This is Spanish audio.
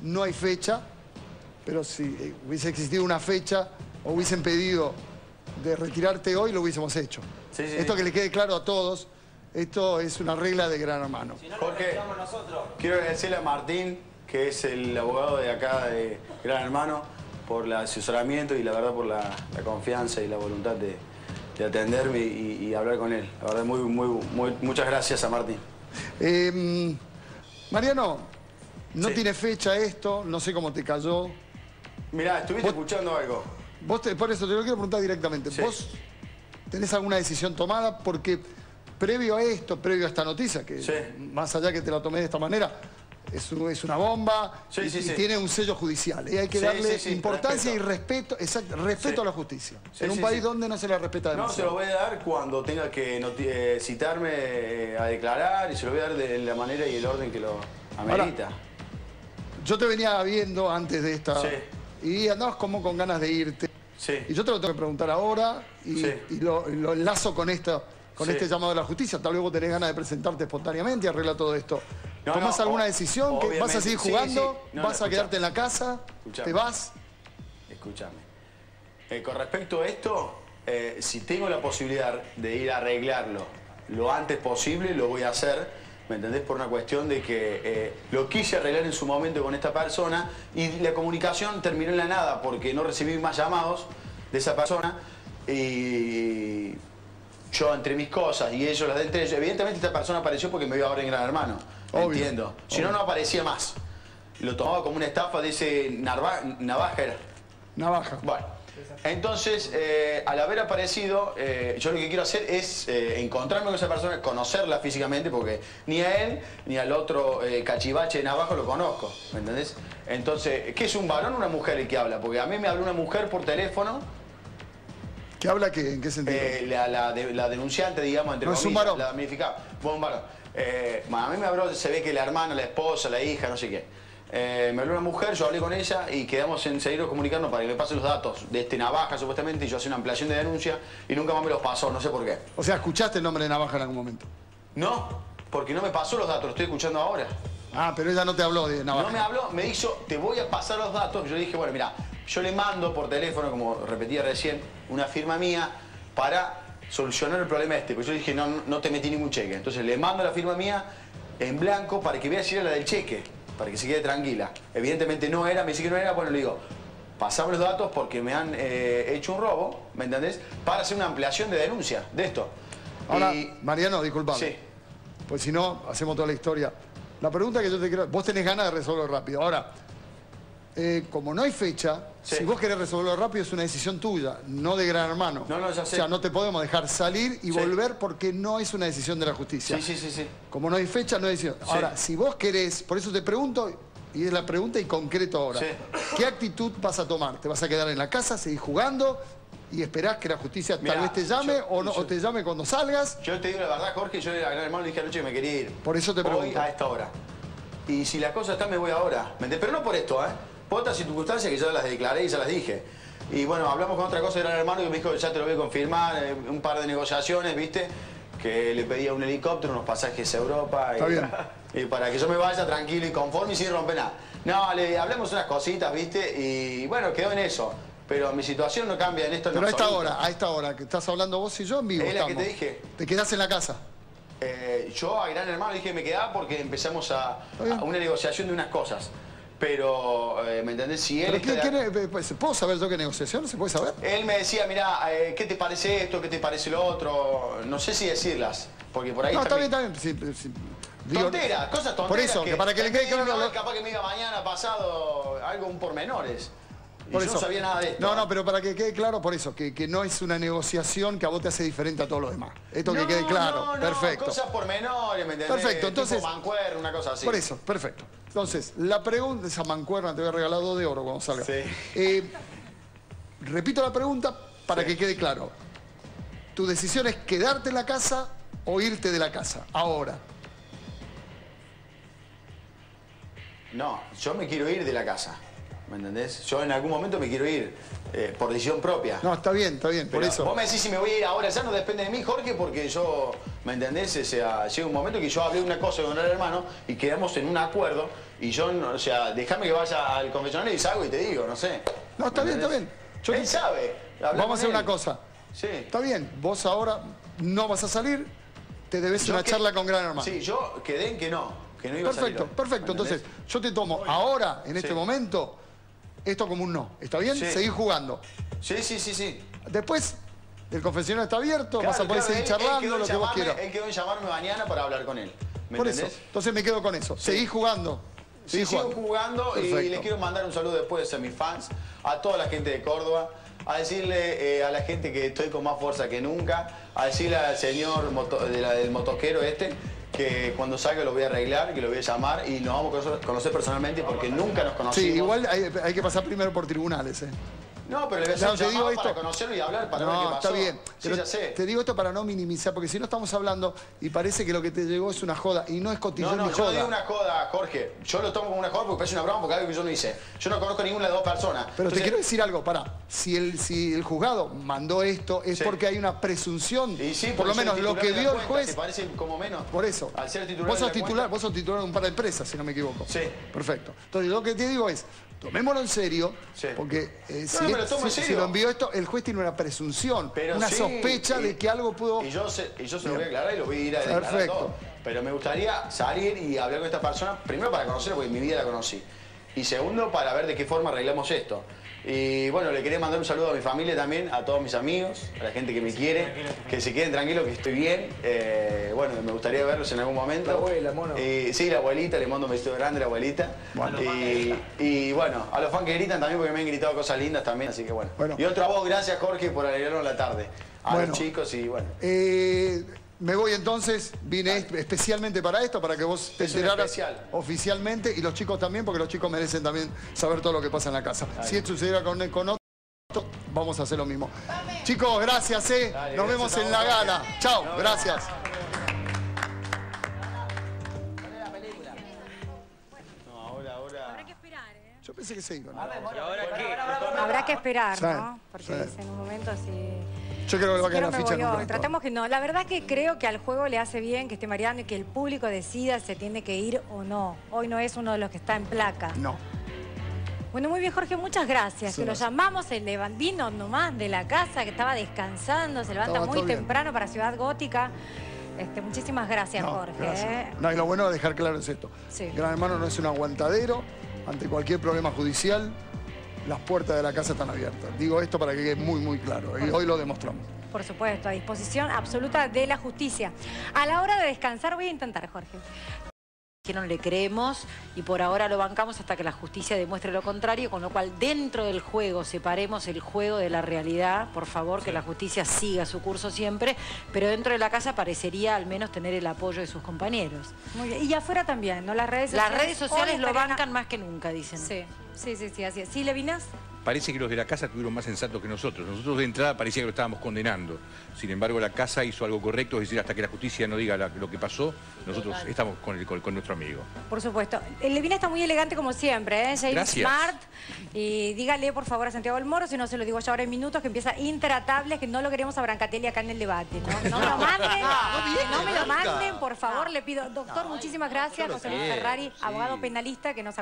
no hay fecha, pero si eh, hubiese existido una fecha o hubiesen pedido de retirarte hoy, lo hubiésemos hecho. Sí, sí, esto sí. que le quede claro a todos, esto es una regla de gran hermano. Jorge, quiero agradecerle a Martín, que es el abogado de acá de Gran Hermano, por el asesoramiento y la verdad por la, la confianza y la voluntad de, de atenderme y, y hablar con él. La verdad, muy, muy, muy- muchas gracias a Martín. Eh, Mariano, no Sí. tiene fecha esto, no sé cómo te cayó. Mirá, estuviste escuchando algo. Vos te- por eso te lo quiero preguntar directamente. Sí. ¿Vos tenés alguna decisión tomada? Porque previo a esto, previo a esta noticia, que Sí. más allá que te la tomé de esta manera, es, un- es una bomba y, tiene un sello judicial. Y hay que darle importancia y respeto, exacto, respeto a la justicia. En un país donde no se le respeta No, se lo voy a dar cuando tenga que eh, citarme eh, a declarar y se lo voy a dar de la manera y el orden que lo amerita. Yo te venía viendo antes de esta Sí. y andabas como con ganas de irte. Sí. Y yo te lo tengo que preguntar ahora y, Sí. y lo, enlazo con esto, con este llamado de la justicia. Tal vez vos tenés ganas de presentarte espontáneamente y arreglar todo esto. No, ¿Tomás no, alguna decisión? ¿Que ¿Vas a seguir jugando? No, ¿Vas a quedarte en la casa? Escuchame. ¿Te vas? Escúchame. Eh, con respecto a esto, eh, si tengo la posibilidad de ir a arreglarlo lo antes posible, lo voy a hacer. ¿Me entendés? Por una cuestión de que eh, lo quise arreglar en su momento con esta persona y la comunicación terminó en la nada porque no recibí más llamados de esa persona y yo entre mis cosas y ellos las de entre ellos. Evidentemente esta persona apareció porque me vio ahora en Gran Hermano. Obvio, Entiendo. Si no, no aparecía más. Lo tomaba como una estafa de ese narva- navaja era. Navaja. Bueno, entonces, eh, al haber aparecido, eh, yo lo que quiero hacer es eh, encontrarme con esa persona, conocerla físicamente, porque ni a él ni al otro cachivache de Navajo lo conozco, ¿me entendés? Entonces, ¿qué es un varón o una mujer el que habla? Porque a mí me habló una mujer por teléfono, ¿Qué habla qué? ¿En qué sentido? la, la de- la denunciante, digamos, entre No, es un comillas, varón. la damnificada. Bueno, un varón. A mí me habló, se ve que la hermana, la esposa, la hija, no sé qué. Eh, me habló una mujer, yo hablé con ella y quedamos en seguir comunicando para que me pase los datos de este navaja supuestamente y yo hacía una ampliación de denuncia y nunca más me los pasó, no sé por qué. O sea, ¿escuchaste el nombre de Navaja en algún momento? No, porque no me pasó los datos, lo estoy escuchando ahora. Ah, pero ella no te habló de Navaja. No me habló, me dijo, te voy a pasar los datos. Yo le dije, bueno, mira, yo le mando por teléfono, como repetía recién, una firma mía para solucionar el problema este. Porque yo le dije, no, no te metí ningún cheque. Entonces le mando la firma mía en blanco para que vea si era la del cheque, para que se quede tranquila. Evidentemente no era, me dice que no era, bueno, le digo, pasame los datos porque me han eh, hecho un robo, ¿me entendés? Para hacer una ampliación de denuncia de esto. Ahora, Y- Mariano, disculpame. Sí. Pues si no, hacemos toda la historia. La pregunta que yo te quiero... Vos tenés ganas de resolverlo rápido. Ahora, eh, como no hay fecha, Sí. si vos querés resolverlo rápido es una decisión tuya, no de gran hermano. No, no, ya sé. O sea, no te podemos dejar salir y Sí. volver porque no es una decisión de la justicia. Sí, sí, sí, sí. Como no hay fecha, no hay decisión. Sí. Ahora, si vos querés, por eso te pregunto, y es la pregunta y concreto ahora. ¿qué actitud vas a tomar? ¿Te vas a quedar en la casa, seguir jugando y esperás que la justicia Mirá, tal vez te llame yo- o, no- yo- o te llame cuando salgas? Yo te digo la verdad, Jorge, yo a Gran Hermano le dije anoche que me quería ir. Por eso te Hoy pregunto. a esta hora. Y si la cosa está, me voy ahora. Pero no por esto, ¿eh? Otras circunstancias que ya las declaré y ya las dije. Y bueno, hablamos con otra cosa de Gran Hermano que me dijo, ya te lo voy a confirmar, eh, un par de negociaciones, ¿viste? Que le pedía un helicóptero, unos pasajes a Europa. Está y, bien. y para que yo me vaya tranquilo y conforme y sin romper nada. No, le hablamos unas cositas, ¿viste? Y bueno, quedó en eso. Pero mi situación no cambia en esto Pero a esta hora, a esta hora que estás hablando vos y yo en vivo Es la que te dije. Te quedás en la casa. Eh, yo a Gran Hermano dije me quedaba porque empezamos a una negociación de unas cosas. Pero, eh, ¿me entendés? Si él, ¿Pero qué, qué pues, ¿Puedo saber yo qué negociación? ¿Se puede saber? él me decía, mira, ¿qué te parece esto? ¿Qué te parece lo otro? No sé si decirlas, porque por ahí No, está bien, también... está bien. Sí, sí, digo- Tonteras, cosas tonteras. Por eso, que para que le quede claro... lo- hoy, Capaz que me iba mañana, pasado, algo un pormenores. Y Por yo eso. no sabía nada de esto. No, no, pero para que quede claro, por eso, que, que no es una negociación que a vos te hace diferente a todos los demás. Esto que No, quede claro. no, no, perfecto. cosas pormenores, ¿me entendés? Perfecto, Tipo entonces- mancuerna, una cosa así. Por eso, perfecto. Entonces, la pregunta, esa mancuerna te voy a regalar dos de oro cuando salga. Sí. Eh, repito la pregunta para Sí. que quede claro. Tu decisión es quedarte en la casa o irte de la casa, ahora. No, yo me quiero ir de la casa. ¿Me entendés? Yo en algún momento me quiero ir eh, por decisión propia. No, está bien, está bien, por eso. Vos me decís si me voy a ir ahora, ya no depende de mí, Jorge, porque yo, ¿me entendés? O sea, llega un momento que yo hablé una cosa con el hermano y quedamos en un acuerdo Y yo, o sea, déjame que vaya al confesionario y salgo y te digo, no sé. No, está ¿Me bien, está entendés? bien. Yo- Él sabe. Vamos a hacer él. una cosa. Sí. Está bien, vos ahora no vas a salir, te debes Yo una que- charla con Gran Hermano. Sí, yo quedé en que no, que no iba a salir Perfecto, perfecto. ¿Me Entonces, entendés? yo te tomo ahora, en este Sí. momento, esto como un no. ¿Está bien? Sí. Seguís jugando. Sí, sí, sí, sí. Después, el confesionario está abierto, vas a Claro, poder claro, seguir él- charlando, lo que vos llamarme- quieras. Él quedó en llamarme mañana para hablar con él. ¿Me Por eso. entendés? Entonces me quedo con eso. Seguís jugando. Sí, Seguís sigo jugando y Perfecto. le quiero mandar un saludo después a mis fans, a toda la gente de Córdoba, a decirle eh, a la gente que estoy con más fuerza que nunca, a decirle al señor moto- de la- del motoquero este que cuando salga lo voy a arreglar, que lo voy a llamar y nos vamos a conocer, conocer personalmente porque nunca nos conocimos. Sí, igual hay, hay que pasar primero por tribunales, ¿eh? No, pero le voy a hacer No, te digo llamado para esto. conocerlo y hablar, para ver qué No, pasó. está bien. Sí, Pero ya sé. Te digo esto para no minimizar, porque si no estamos hablando y parece que lo que te llegó es una joda y no es No, cotillón no, ni yo no joda. digo una joda, Jorge. Yo lo tomo como una joda porque parece una broma porque algo que yo no hice. Yo no conozco ninguna de las dos personas. Pero te quiero decir algo, pará. Si el, si el juzgado mandó esto, es Sí. porque hay una presunción. Y sí, por lo menos lo que vio el juez. ¿Te parece como menos? Por eso. Al ser titular vos sos la titular, cuenta. vos sos titular de un par de empresas, si no me equivoco. Sí. Perfecto. Entonces lo que te digo es, tomémoslo en serio, Sí. porque eh, si, no, me lo tomo en si- si serio. lo envió esto, el juez tiene una presunción, Pero una sí, sospecha y- de que algo pudo. Y yo, se, y yo se lo voy a aclarar y lo voy a ir a declarar Perfecto. todo. Pero me gustaría salir y hablar con esta persona, primero para conocerla, porque en mi vida la conocí. Y segundo, para ver de qué forma arreglamos esto. Y bueno, le quería mandar un saludo a mi familia también, a todos mis amigos, a la gente que me quiere, que se queden tranquilos, que estoy bien. Eh, bueno, me gustaría verlos en algún momento. La abuela, mono. Y, sí, la abuelita, le mando un besito grande a la abuelita. y, y bueno, a los fans que gritan también, porque me han gritado cosas lindas también, así que bueno. Bueno. Y otra voz, gracias Jorge por alegrarnos la tarde. A Bueno. los chicos y bueno. Eh, me voy entonces, vine es- especialmente para esto, para que vos te Es enteraras especial. oficialmente y los chicos también, porque los chicos merecen también saber todo lo que pasa en la casa. Si esto sucediera con, con otro, vamos a hacer lo mismo. Chicos, gracias, eh. Dale, Nos vemos en la gala. Chao, gracias. No, ahora, ahora. Habrá que esperar, ¿eh? Yo pensé que se iban. Habrá que esperar, ¿no? Porque sí. en un momento así... Yo creo que le va a caer la ficha en un rato. Tratemos que no. La verdad que creo que al juego le hace bien que esté mareando y que el público decida si se tiene que ir o no. Hoy no es uno de los que está en placa. No. Bueno, muy bien, Jorge, muchas gracias. Sí, que lo llamamos, el levan- vino nomás de la casa, que estaba descansando, se levanta Estaba muy bien. temprano para Ciudad Gótica. Este, muchísimas gracias, No, Jorge. gracias. ¿eh? No, y lo bueno de dejar claro es esto. Sí. Gran Hermano no es un aguantadero. Ante cualquier problema judicial, las puertas de la casa están abiertas. Digo esto para que quede muy, muy claro. Y hoy lo demostramos. Por supuesto, a disposición absoluta de la justicia. A la hora de descansar voy a intentar, Jorge. que no le creemos y por ahora lo bancamos hasta que la justicia demuestre lo contrario, con lo cual dentro del juego separemos el juego de la realidad, por favor, que la justicia siga su curso siempre, pero dentro de la casa parecería al menos tener el apoyo de sus compañeros. Muy bien. Y afuera también, ¿no? Las redes Las sociales. redes sociales lo a- bancan más que nunca, dicen. Sí, sí, sí, sí, así es. ¿Sí, Levinas? Parece que los de la casa tuvieron más sensatos que nosotros. Nosotros de entrada parecía que lo estábamos condenando. Sin embargo, la casa hizo algo correcto, es decir, hasta que la justicia no diga la- lo que pasó, nosotros estamos con, el- con- con nuestro amigo. Por supuesto. Levina está muy elegante como siempre, ¿eh? James Gracias. Smart. Y dígale, por favor, a Santiago del Moro, si no se lo digo ya ahora en minutos, que empieza Intratables, que no lo queremos a Brancatelli acá en el debate, ¿no? No me lo manden, no me lo manden, por favor, le pido. Doctor, muchísimas gracias. José Luis Ferrari, abogado penalista, que nos